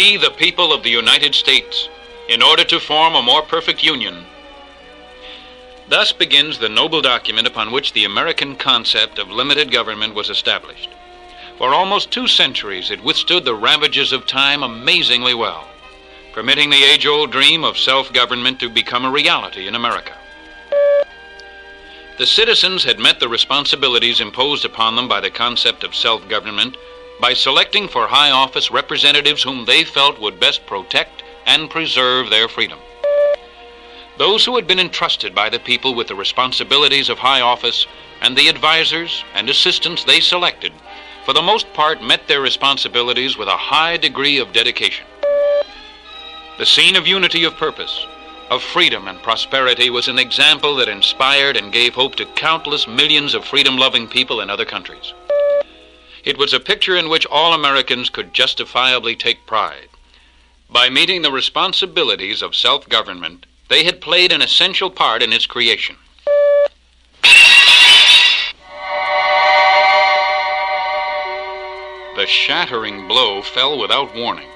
We, the people of the United States, in order to form a more perfect union. Thus begins the noble document upon which the American concept of limited government was established. For almost two centuries, it withstood the ravages of time amazingly well, permitting the age old dream of self government to become a reality in America. The citizens had met the responsibilities imposed upon them by the concept of self government by selecting for high office representatives whom they felt would best protect and preserve their freedom. Those who had been entrusted by the people with the responsibilities of high office and the advisers and assistants they selected, for the most part, met their responsibilities with a high degree of dedication. The scene of unity of purpose, of freedom and prosperity was an example that inspired and gave hope to countless millions of freedom loving people in other countries. It was a picture in which all Americans could justifiably take pride. By meeting the responsibilities of self government, they had played an essential part in its creation. The shattering blow fell without warning,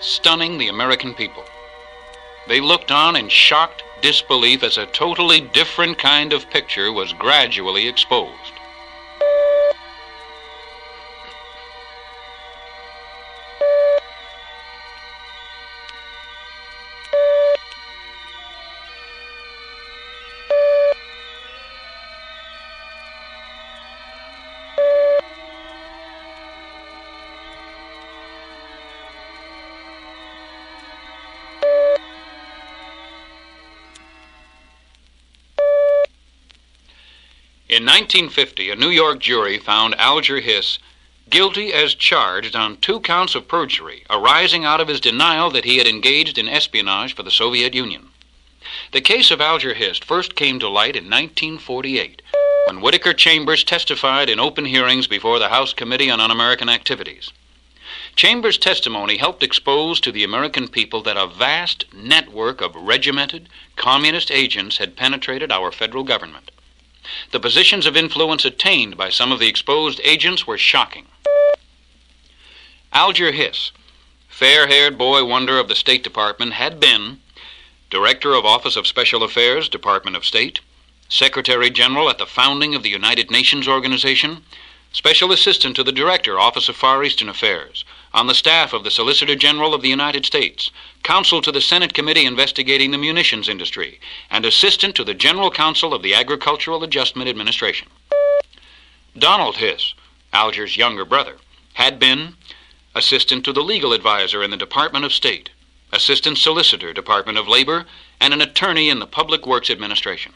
stunning the American people. They looked on in shocked disbelief as a totally different kind of picture was gradually exposed. In 1950, a New York jury found Alger Hiss guilty as charged on two counts of perjury arising out of his denial that he had engaged in espionage for the Soviet Union. The case of Alger Hiss first came to light in 1948 when Whittaker Chambers testified in open hearings before the House Committee on Un-American Activities. Chambers' testimony helped expose to the American people that a vast network of regimented communist agents had penetrated our federal government. The positions of influence attained by some of the exposed agents were shocking. Alger Hiss, fair haired boy wonder of the State Department, had been Director of Office of Special Affairs, Department of State, Secretary General at the founding of the United Nations Organization, Special Assistant to the Director, Office of Far Eastern Affairs, on the staff of the Solicitor General of the United States, Counsel to the Senate Committee investigating the munitions industry, and Assistant to the General Counsel of the Agricultural Adjustment Administration. Donald Hiss, Alger's younger brother, had been Assistant to the Legal Advisor in the Department of State, Assistant Solicitor, Department of Labor, and an attorney in the Public Works Administration.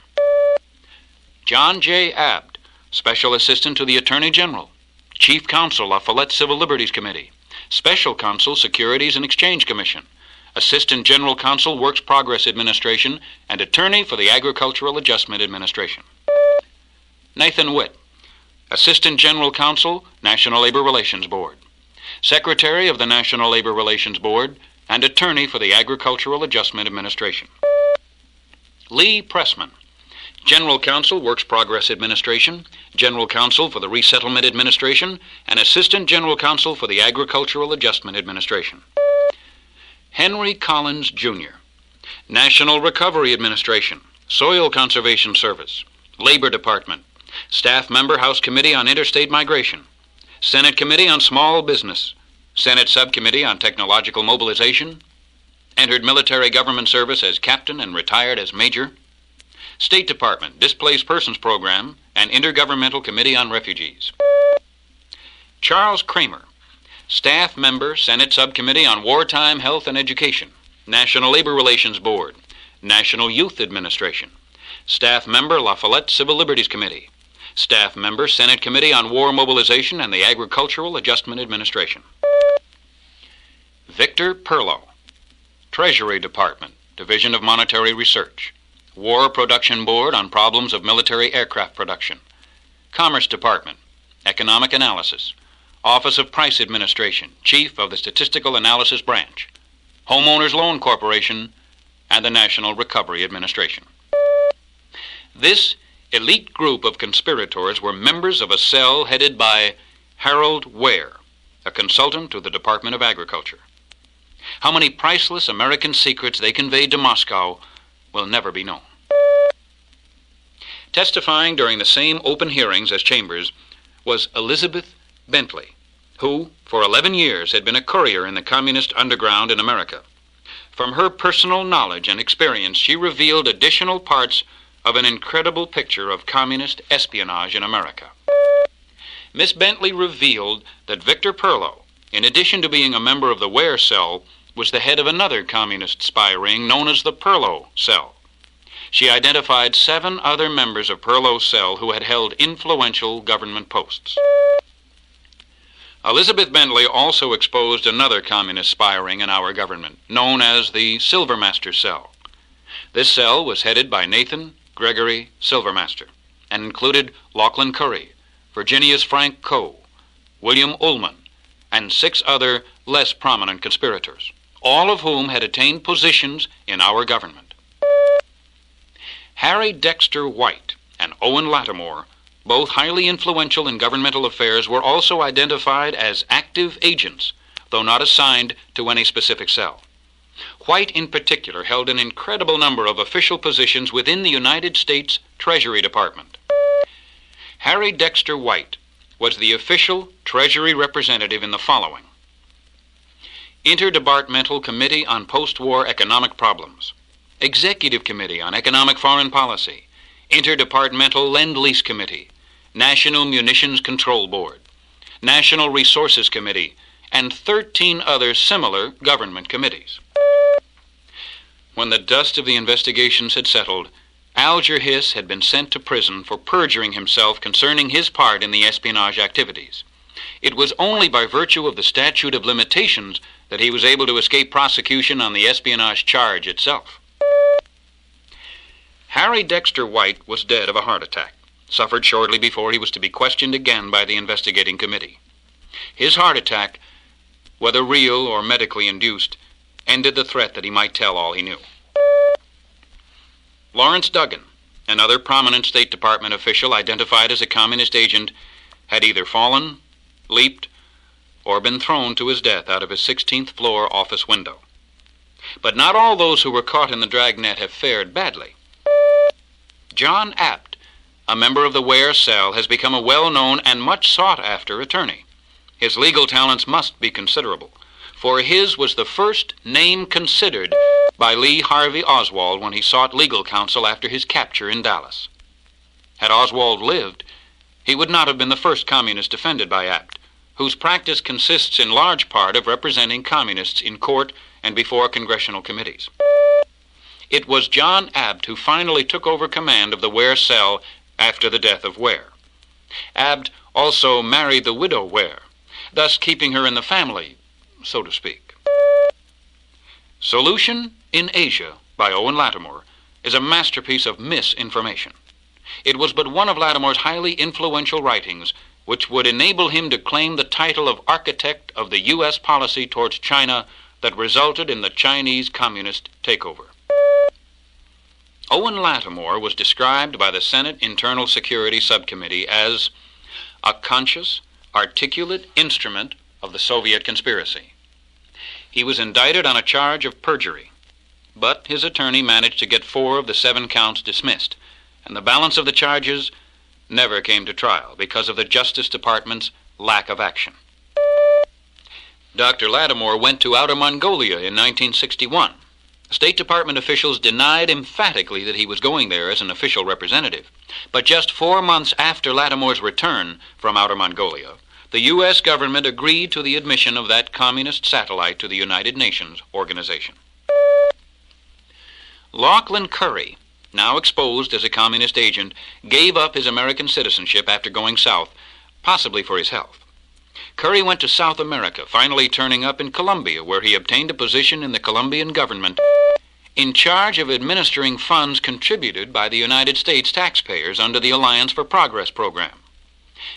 John J. Abt, Special Assistant to the Attorney General, Chief Counsel, La Follette Civil Liberties Committee, Special Counsel, Securities and Exchange Commission, Assistant General Counsel, Works Progress Administration, and Attorney for the Agricultural Adjustment Administration. Nathan Witt, Assistant General Counsel, National Labor Relations Board, Secretary of the National Labor Relations Board, and Attorney for the Agricultural Adjustment Administration. Lee Pressman, General Counsel, Works Progress Administration, General Counsel for the Resettlement Administration, and Assistant General Counsel for the Agricultural Adjustment Administration. Henry Collins, Jr., National Recovery Administration, Soil Conservation Service, Labor Department, Staff Member, House Committee on Interstate Migration, Senate Committee on Small Business, Senate Subcommittee on Technological Mobilization, entered military government service as captain and retired as major. State Department, Displaced Persons Program, and Intergovernmental Committee on Refugees. Charles Kramer, Staff Member, Senate Subcommittee on Wartime Health and Education, National Labor Relations Board, National Youth Administration. Staff Member, La Follette Civil Liberties Committee. Staff Member, Senate Committee on War Mobilization and the Agricultural Adjustment Administration. Victor Perlo, Treasury Department, Division of Monetary Research. War Production Board on Problems of Military Aircraft Production, Commerce Department, Economic Analysis, Office of Price Administration, Chief of the Statistical Analysis Branch, Homeowners Loan Corporation, and the National Recovery Administration. This elite group of conspirators were members of a cell headed by Harold Ware, a consultant to the Department of Agriculture. How many priceless American secrets they conveyed to Moscow will never be known. Testifying during the same open hearings as Chambers was Elizabeth Bentley, who, for 11 years, had been a courier in the communist underground in America. From her personal knowledge and experience, she revealed additional parts of an incredible picture of communist espionage in America. Miss Bentley revealed that Victor Perlo, in addition to being a member of the Ware cell, was the head of another communist spy ring known as the Perlo cell. She identified seven other members of Perlo's cell who had held influential government posts. Elizabeth Bentley also exposed another communist spy ring in our government, known as the Silvermaster Cell. This cell was headed by Nathan Gregory Silvermaster and included Lauchlin Currie, Virginius Frank Coe, William Ullmann, and six other less prominent conspirators, all of whom had attained positions in our government. Harry Dexter White and Owen Lattimore, both highly influential in governmental affairs, were also identified as active agents, though not assigned to any specific cell. White, in particular, held an incredible number of official positions within the United States Treasury Department. Harry Dexter White was the official Treasury representative in the following Interdepartmental Committee on Post War Economic Problems, Executive Committee on Economic Foreign Policy, Interdepartmental Lend Lease Committee, National Munitions Control Board, National Resources Committee, and 13 other similar government committees. When the dust of the investigations had settled, Alger Hiss had been sent to prison for perjuring himself concerning his part in the espionage activities. It was only by virtue of the statute of limitations that he was able to escape prosecution on the espionage charge itself. Harry Dexter White was dead of a heart attack, suffered shortly before he was to be questioned again by the investigating committee. His heart attack, whether real or medically induced, ended the threat that he might tell all he knew. Lawrence Duggan, another prominent State Department official identified as a communist agent, had either fallen, leaped, or been thrown to his death out of his 16th floor office window. But not all those who were caught in the dragnet have fared badly. John Abt, a member of the Ware cell, has become a well known and much sought after attorney. His legal talents must be considerable, for his was the first name considered by Lee Harvey Oswald when he sought legal counsel after his capture in Dallas. Had Oswald lived, he would not have been the first communist defended by Abt, whose practice consists in large part of representing communists in court and before congressional committees. It was John Abt who finally took over command of the Ware cell after the death of Ware. Abt also married the widow Ware, thus keeping her in the family, so to speak. Solution in Asia by Owen Lattimore is a masterpiece of misinformation. It was but one of Lattimore's highly influential writings which would enable him to claim the title of architect of the U.S. policy towards China that resulted in the Chinese communist takeover. Owen Lattimore was described by the Senate Internal Security Subcommittee as a conscious, articulate instrument of the Soviet conspiracy. He was indicted on a charge of perjury but his attorney managed to get four of the seven counts dismissed, and the balance of the charges never came to trial because of the Justice Department's lack of action. Dr. Lattimore went to Outer Mongolia in 1961. State Department officials denied emphatically that he was going there as an official representative. But just four months after Lattimore's return from Outer Mongolia, the U.S. government agreed to the admission of that communist satellite to the United Nations organization. Lauchlin Currie, now exposed as a communist agent, gave up his American citizenship after going south, possibly for his health. Currie went to South America, finally turning up in Colombia, where he obtained a position in the Colombian government in charge of administering funds contributed by the United States taxpayers under the Alliance for Progress program.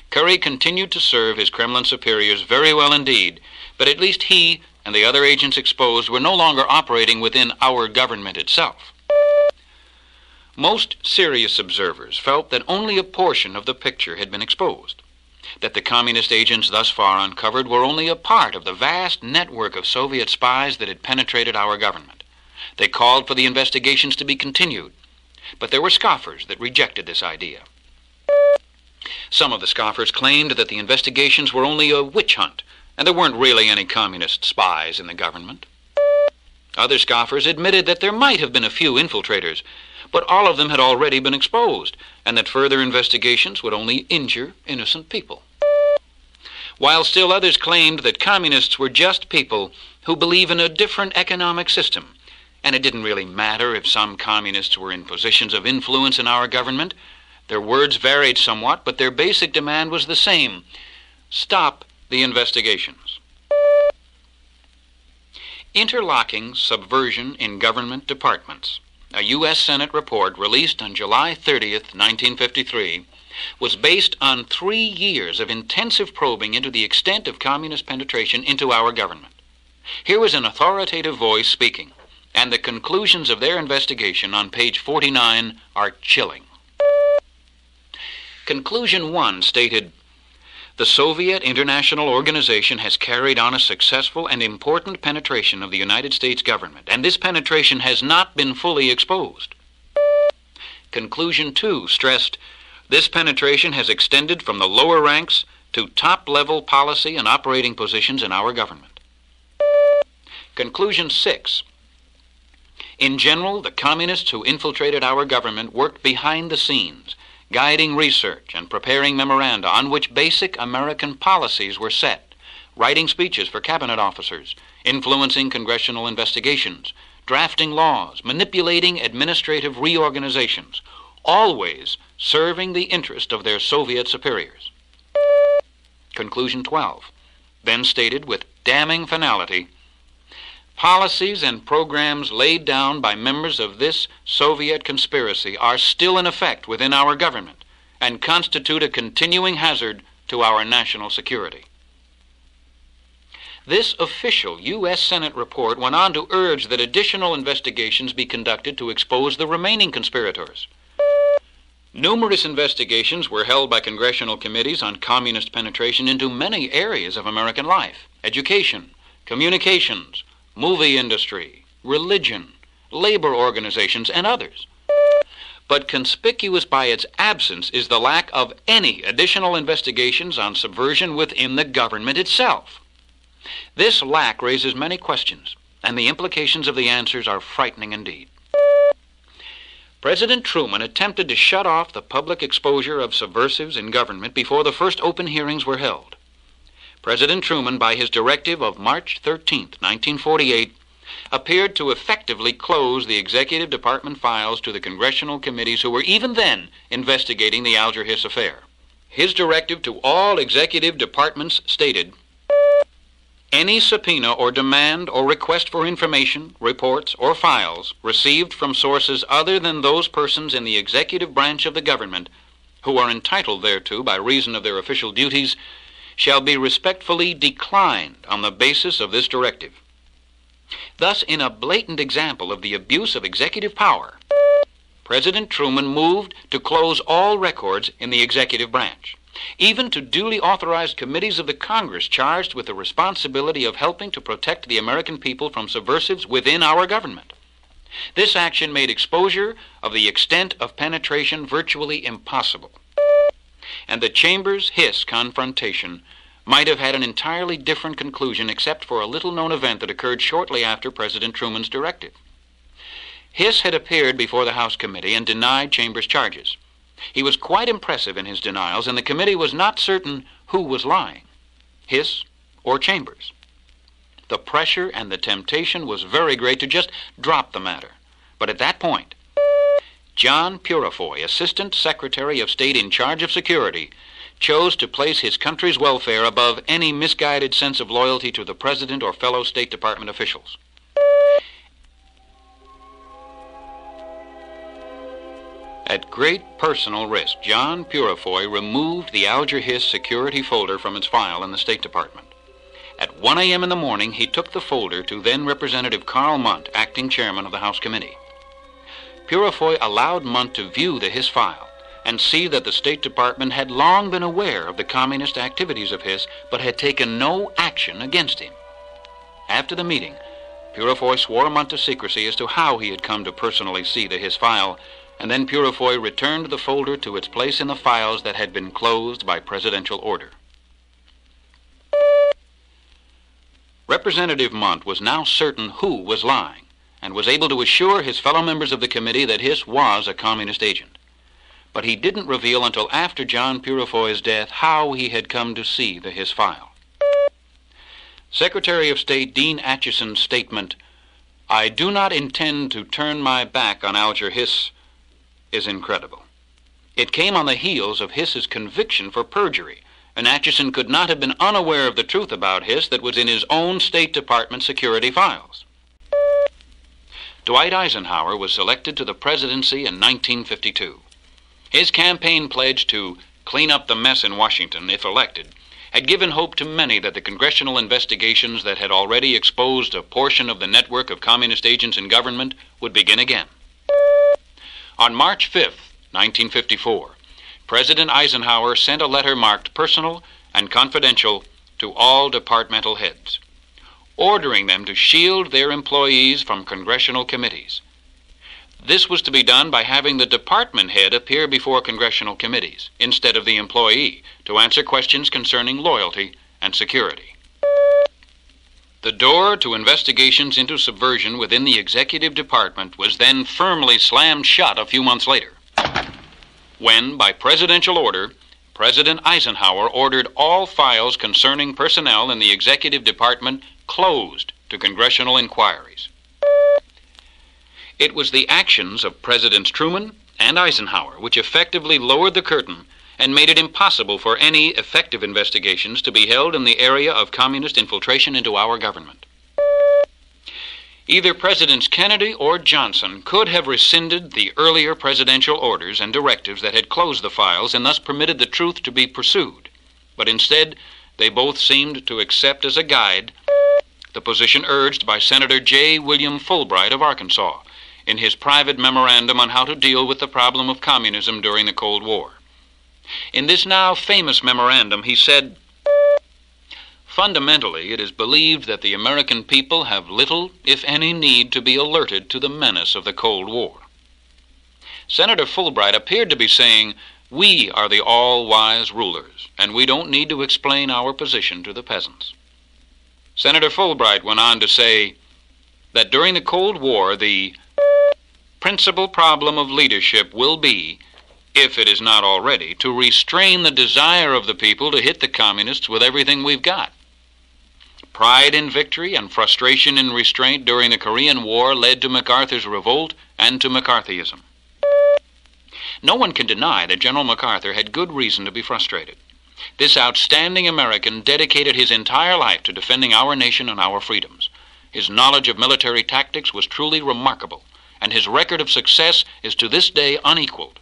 Currie continued to serve his Kremlin superiors very well indeed, but at least he and the other agents exposed were no longer operating within our government itself. Most serious observers felt that only a portion of the picture had been exposed. that the communist agents thus far uncovered were only a part of the vast network of Soviet spies that had penetrated our government. They called for the investigations to be continued, but there were scoffers that rejected this idea. Some of the scoffers claimed that the investigations were only a witch hunt, and there weren't really any communist spies in the government. Other scoffers admitted that there might have been a few infiltrators, but all of them had already been exposed, and that further investigations would only injure innocent people. While still others claimed that communists were just people who believe in a different economic system, and it didn't really matter if some communists were in positions of influence in our government. Their words varied somewhat, but their basic demand was the same stop the investigations. Interlocking subversion in government departments a U.S. Senate report released on July 30, 1953, was based on three years of intensive probing into the extent of communist penetration into our government. Here was an authoritative voice speaking, and the conclusions of their investigation on page 49 are chilling. Conclusion 1 stated the Soviet International Organization has carried on a successful and important penetration of the United States government, and this penetration has not been fully exposed. Conclusion 2 stressed this penetration has extended from the lower ranks to top level policy and operating positions in our government. Conclusion 6 In general, the communists who infiltrated our government worked behind the scenes guiding research and preparing memoranda on which basic American policies were set, writing speeches for cabinet officers, influencing congressional investigations, drafting laws, manipulating administrative reorganizations, always serving the interest of their Soviet superiors. Conclusion 12, then stated with damning finality Policies and programs laid down by members of this Soviet conspiracy are still in effect within our government and constitute a continuing hazard to our national security. This official U.S. Senate report went on to urge that additional investigations be conducted to expose the remaining conspirators. Numerous investigations were held by congressional committees on communist penetration into many areas of American life education, communications, movie industry, religion, labor organizations, and others. But conspicuous by its absence is the lack of any additional investigations on subversion within the government itself. This lack raises many questions, and the implications of the answers are frightening indeed. President Truman attempted to shut off the public exposure of subversives in government before the first open hearings were held. President Truman, by his directive of March 13, 1948, appeared to effectively close the executive department files to the congressional committees who were even then investigating the Alger Hiss affair. His directive to all executive departments stated any subpoena or demand or request for information, reports, or files received from sources other than those persons in the executive branch of the government who are entitled thereto by reason of their official duties shall be respectfully declined on the basis of this directive. Thus, in a blatant example of the abuse of executive power, President Truman moved to close all records in the executive branch, even to duly authorized committees of the Congress charged with the responsibility of helping to protect the American people from subversives within our government. This action made exposure of the extent of penetration virtually impossible and the Chambers Hiss confrontation might have had an entirely different conclusion except for a little known event that occurred shortly after President Truman's directive. Hiss had appeared before the House committee and denied Chambers' charges. He was quite impressive in his denials, and the committee was not certain who was lying Hiss or Chambers. The pressure and the temptation was very great to just drop the matter. But at that point, John Peurifoy, Assistant Secretary of State in charge of security, chose to place his country's welfare above any misguided sense of loyalty to the President or fellow State Department officials. At great personal risk, John Peurifoy removed the Alger Hiss security folder from its file in the State Department. At 1 a.m. in the morning, he took the folder to then Representative Karl Mundt, acting chairman of the House committee. Peurifoy allowed Mundt to view the Hiss file and see that the State Department had long been aware of the communist activities of Hiss, but had taken no action against him. After the meeting, Peurifoy swore a to secrecy as to how he had come to personally see the Hiss file, and then Peurifoy returned the folder to its place in the files that had been closed by presidential order. Representative Mundt was now certain who was lying and was able to assure his fellow members of the committee that Hiss was a communist agent. But he didn't reveal until after John Peurifoy's death how he had come to see the Hiss file. Secretary of State Dean Acheson's statement, I do not intend to turn my back on Alger Hiss, is incredible. It came on the heels of Hiss's conviction for perjury and Acheson could not have been unaware of the truth about Hiss that was in his own State Department security files. Dwight Eisenhower was elected to the presidency in 1952. His campaign pledge to clean up the mess in Washington, if elected, had given hope to many that the congressional investigations that had already exposed a portion of the network of communist agents in government would begin again. On March 5, 1954, President Eisenhower sent a letter marked personal and confidential to all departmental heads, ordering them to shield their employees from congressional committees. This was to be done by having the department head appear before congressional committees instead of the employee to answer questions concerning loyalty and security. The door to investigations into subversion within the executive department was then firmly slammed shut a few months later when, by presidential order, President Eisenhower ordered all files concerning personnel in the executive department closed to congressional inquiries. It was the actions of Presidents Truman and Eisenhower which effectively lowered the curtain and made it impossible for any effective investigations to be held in the area of communist infiltration into our government. Either Presidents Kennedy or Johnson could have rescinded the earlier presidential orders and directives that had closed the files and thus permitted the truth to be pursued. But instead, they both seemed to accept as a guide the position urged by Senator J. William Fulbright of Arkansas in his private memorandum on how to deal with the problem of communism during the Cold War. In this now famous memorandum, he said, Fundamentally, it is believed that the American people have little, if any, need to be alerted to the menace of the Cold War. Senator Fulbright appeared to be saying, We are the all wise rulers, and we don't need to explain our position to the peasants. Senator Fulbright went on to say that during the Cold War, the principal problem of leadership will be, if it is not already, to restrain the desire of the people to hit the communists with everything we've got. Pride in victory and frustration in restraint during the Korean War led to MacArthur's revolt and to McCarthyism. No one can deny that General MacArthur had good reason to be frustrated. This outstanding American dedicated his entire life to defending our nation and our freedoms. His knowledge of military tactics was truly remarkable, and his record of success is to this day unequaled.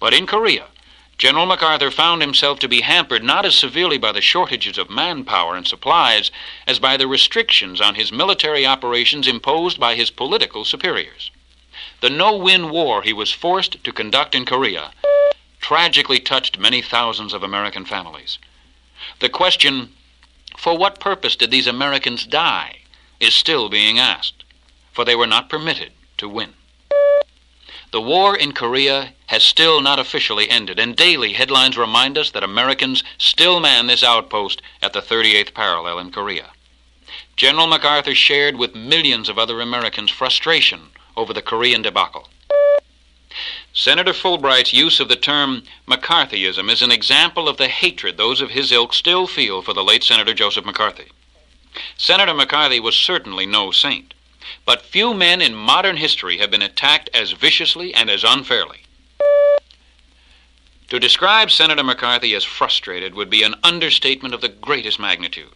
But in Korea, General MacArthur found himself to be hampered not as severely by the shortages of manpower and supplies as by the restrictions on his military operations imposed by his political superiors. The no win war he was forced to conduct in Korea tragically touched many thousands of American families. The question, for what purpose did these Americans die, is still being asked, for they were not permitted to win. The war in Korea has still not officially ended, and daily headlines remind us that Americans still man this outpost at the 38th parallel in Korea. General MacArthur shared with millions of other Americans frustration over the Korean debacle. Senator Fulbright's use of the term McCarthyism is an example of the hatred those of his ilk still feel for the late Senator Joseph McCarthy. Senator McCarthy was certainly no saint. But few men in modern history have been attacked as viciously and as unfairly. To describe Senator McCarthy as frustrated would be an understatement of the greatest magnitude.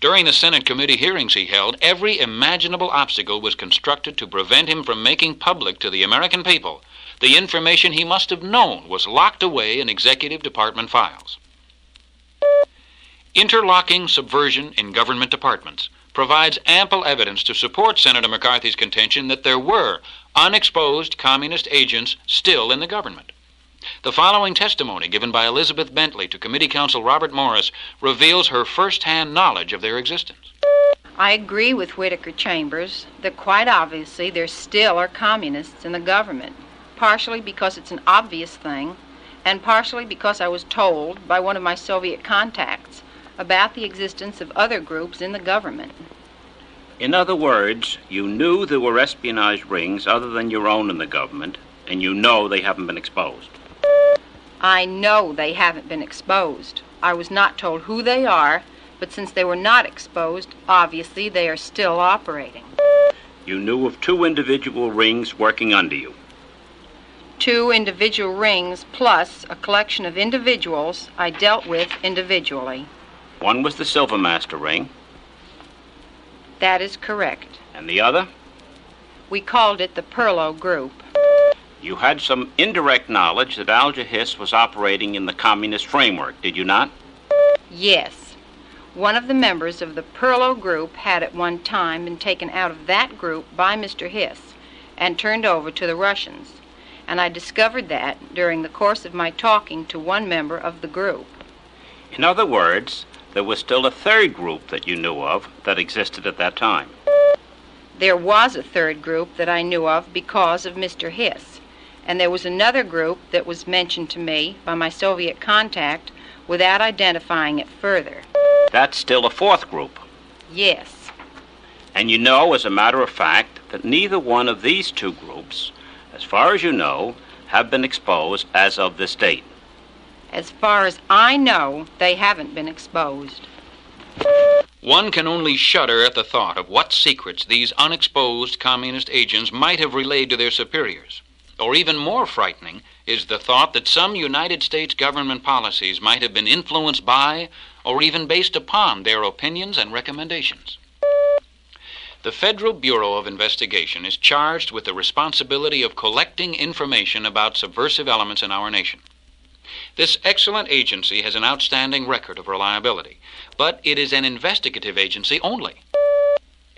During the Senate committee hearings he held, every imaginable obstacle was constructed to prevent him from making public to the American people the information he must have known was locked away in executive department files. Interlocking subversion in government departments provides ample evidence to support Senator McCarthy's contention that there were unexposed communist agents still in the government. The following testimony given by Elizabeth Bentley to Committee Counsel Robert Morris reveals her first-hand knowledge of their existence. I agree with Whittaker Chambers that quite obviously there still are communists in the government, partially because it's an obvious thing, and partially because I was told by one of my Soviet contacts about the existence of other groups in the government. In other words, you knew there were espionage rings other than your own in the government, and you know they haven't been exposed. I know they haven't been exposed. I was not told who they are, but since they were not exposed, obviously they are still operating. You knew of two individual rings working under you. Two individual rings plus a collection of individuals I dealt with individually. One was the Silvermaster ring, That is correct. and the other? We called it the Perlo Group. You had some indirect knowledge that Alger Hiss was operating in the communist framework, did you not? Yes. One of the members of the Perlo Group had at one time been taken out of that group by Mr. Hiss and turned over to the Russians. And I discovered that during the course of my talking to one member of the group. In other words, there was still a third group that you knew of that existed at that time. There was a third group that I knew of because of Mr. Hiss, and there was another group that was mentioned to me by my Soviet contact without identifying it further. That's still a fourth group. Yes, And you know, as a matter of fact, that neither one of these two groups, as far as you know, have been exposed as of this date. as far as I know, they haven't been exposed. One can only shudder at the thought of what secrets these unexposed communist agents might have relayed to their superiors. Or even more frightening is the thought that some United States government policies might have been influenced by or even based upon their opinions and recommendations. The Federal Bureau of Investigation is charged with the responsibility of collecting information about subversive elements in our nation. This excellent agency has an outstanding record of reliability, but it is an investigative agency only.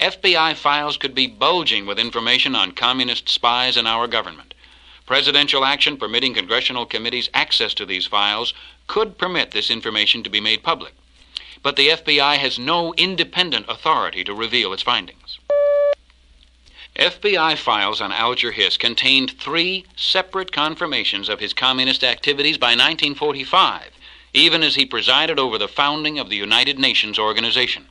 FBI files could be bulging with information on communist spies in our government. Presidential action permitting congressional committees access to these files could permit this information to be made public. But the FBI has no independent authority to reveal its findings. FBI files on Alger Hiss contained three separate confirmations of his communist activities by 1945, even as he presided over the founding of the United Nations organization.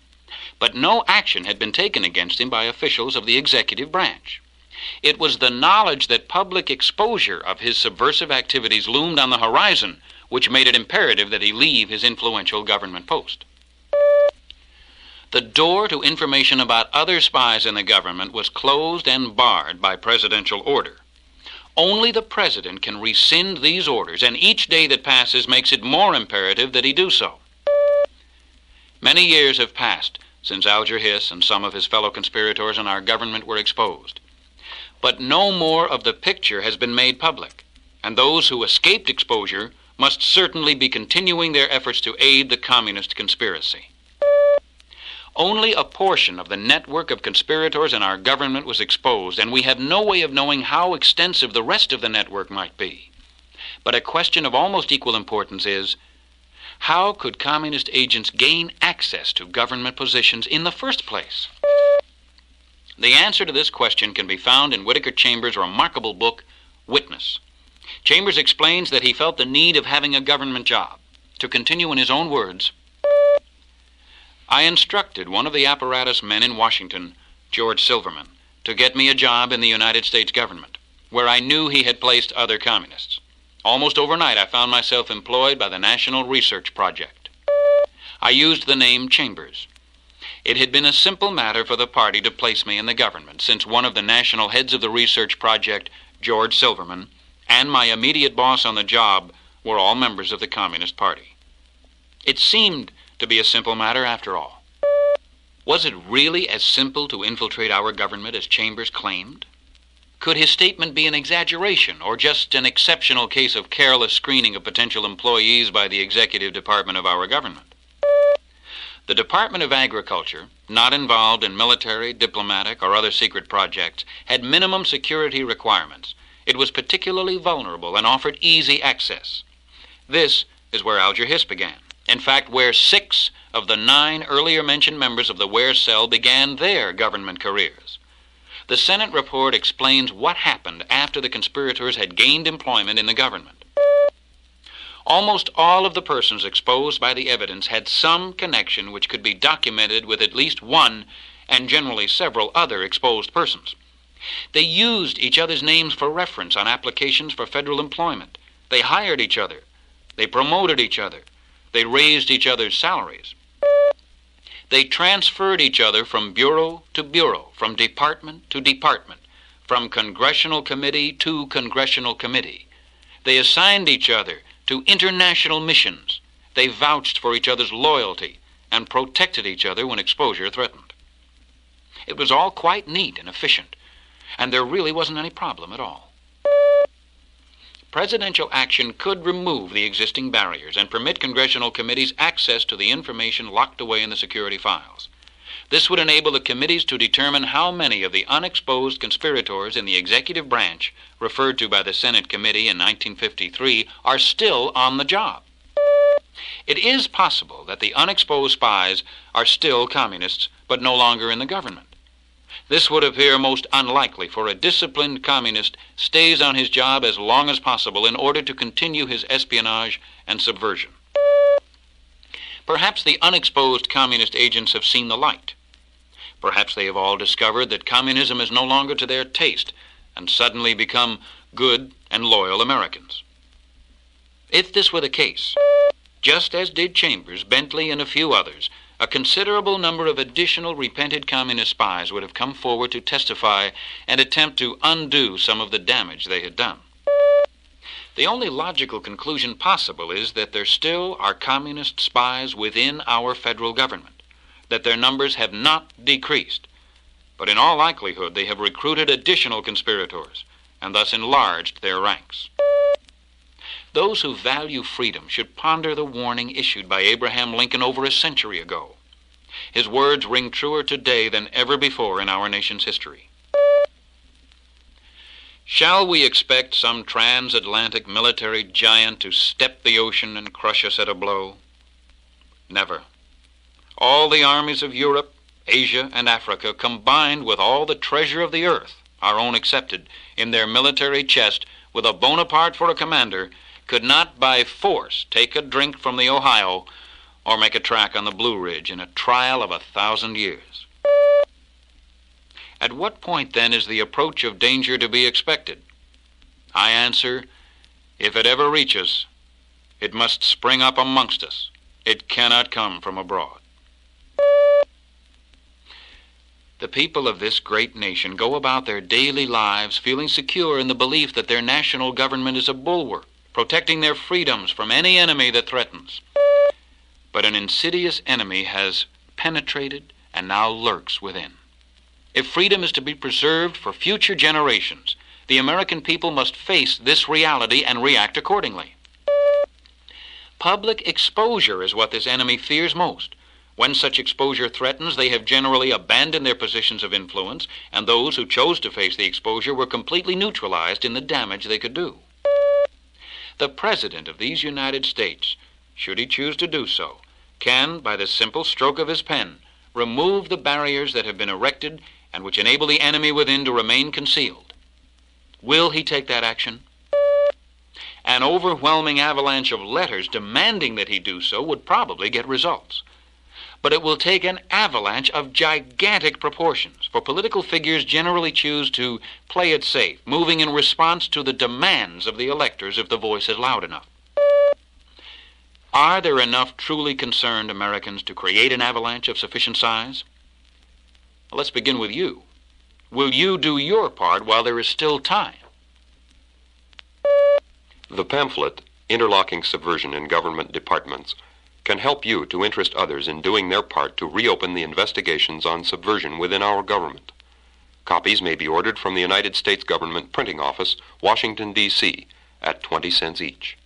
But no action had been taken against him by officials of the executive branch. It was the knowledge that public exposure of his subversive activities loomed on the horizon which made it imperative that he leave his influential government post. The door to information about other spies in the government was closed and barred by presidential order. Only the president can rescind these orders, and each day that passes makes it more imperative that he do so. Many years have passed since Alger Hiss and some of his fellow conspirators in our government were exposed. But no more of the picture has been made public, and those who escaped exposure must certainly be continuing their efforts to aid the communist conspiracy. Only a portion of the network of conspirators in our government was exposed, and we have no way of knowing how extensive the rest of the network might be. But a question of almost equal importance is how could communist agents gain access to government positions in the first place? The answer to this question can be found in Whittaker Chambers' remarkable book, Witness. Chambers explains that he felt the need of having a government job. To continue in his own words, I instructed one of the apparatus men in Washington, George Silverman, to get me a job in the United States government, where I knew he had placed other communists. Almost overnight, I found myself employed by the National Research Project. I used the name Chambers. It had been a simple matter for the party to place me in the government, since one of the national heads of the research project, George Silverman, and my immediate boss on the job were all members of the Communist Party. It seemed to be a simple matter after all. Was it really as simple to infiltrate our government as Chambers claimed? Could his statement be an exaggeration or just an exceptional case of careless screening of potential employees by the executive department of our government? The Department of Agriculture, not involved in military, diplomatic, or other secret projects, had minimum security requirements. It was particularly vulnerable and offered easy access. This is where Alger Hiss began. In fact, where six of the nine earlier mentioned members of the Ware cell began their government careers. The Senate report explains what happened after the conspirators had gained employment in the government. Almost all of the persons exposed by the evidence had some connection which could be documented with at least one and generally several other exposed persons. They used each other's names for reference on applications for federal employment. They hired each other. They promoted each other. They raised each other's salaries. They transferred each other from bureau to bureau, from department to department, from congressional committee to congressional committee. They assigned each other to international missions. They vouched for each other's loyalty and protected each other when exposure threatened. It was all quite neat and efficient, and there really wasn't any problem at all. Presidential action could remove the existing barriers and permit congressional committees access to the information locked away in the security files. This would enable the committees to determine how many of the unexposed conspirators in the executive branch, referred to by the Senate committee in 1953, are still on the job. It is possible that the unexposed spies are still communists, but no longer in the government. This would appear most unlikely, for a disciplined communist stays on his job as long as possible in order to continue his espionage and subversion. Perhaps the unexposed communist agents have seen the light. Perhaps they have all discovered that communism is no longer to their taste and suddenly become good and loyal Americans. If this were the case, just as did Chambers, Bentley, and a few others, a considerable number of additional repented communist spies would have come forward to testify and attempt to undo some of the damage they had done. The only logical conclusion possible is that there still are communist spies within our federal government, that their numbers have not decreased, but in all likelihood they have recruited additional conspirators and thus enlarged their ranks. Those who value freedom should ponder the warning issued by Abraham Lincoln over a century ago. His words ring truer today than ever before in our nation's history. Shall we expect some transatlantic military giant to step the ocean and crush us at a blow? Never. All the armies of Europe, Asia, and Africa, combined with all the treasure of the earth, our own excepted, in their military chest, with a Bonaparte for a commander, could not by force take a drink from the Ohio or make a track on the Blue Ridge in a trial of a thousand years. At what point, then, is the approach of danger to be expected? I answer, if it ever reaches, it must spring up amongst us. It cannot come from abroad. The people of this great nation go about their daily lives feeling secure in the belief that their national government is a bulwark protecting their freedoms from any enemy that threatens. But an insidious enemy has penetrated and now lurks within. If freedom is to be preserved for future generations, the American people must face this reality and react accordingly. Public exposure is what this enemy fears most. When such exposure threatens, they have generally abandoned their positions of influence, and those who chose to face the exposure were completely neutralized in the damage they could do. The President of these United States, should he choose to do so, can, by the simple stroke of his pen, remove the barriers that have been erected and which enable the enemy within to remain concealed. Will he take that action? An overwhelming avalanche of letters demanding that he do so would probably get results but it will take an avalanche of gigantic proportions, for political figures generally choose to play it safe, moving in response to the demands of the electors if the voice is loud enough. Are there enough truly concerned Americans to create an avalanche of sufficient size? Let's begin with you. Will you do your part while there is still time? The pamphlet, Interlocking Subversion in Government Departments, can help you to interest others in doing their part to reopen the investigations on subversion within our government. Copies may be ordered from the United States Government Printing Office, Washington, D.C., at 20 cents each.